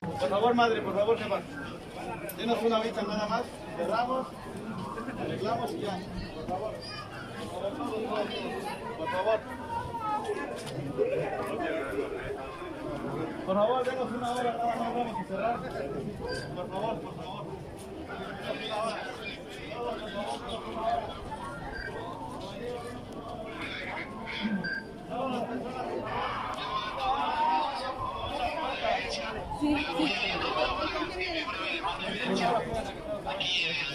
Por favor, madre, por favor, jefa. Denos una vista nada más. Cerramos, arreglamos y ya. Por favor. Por favor. Por favor, denos una hora, nada más vamos a cerrar. Por favor, por favor. Denos una hora. Todos, por favor, todos una hora. Todas las personas. Aquí el, el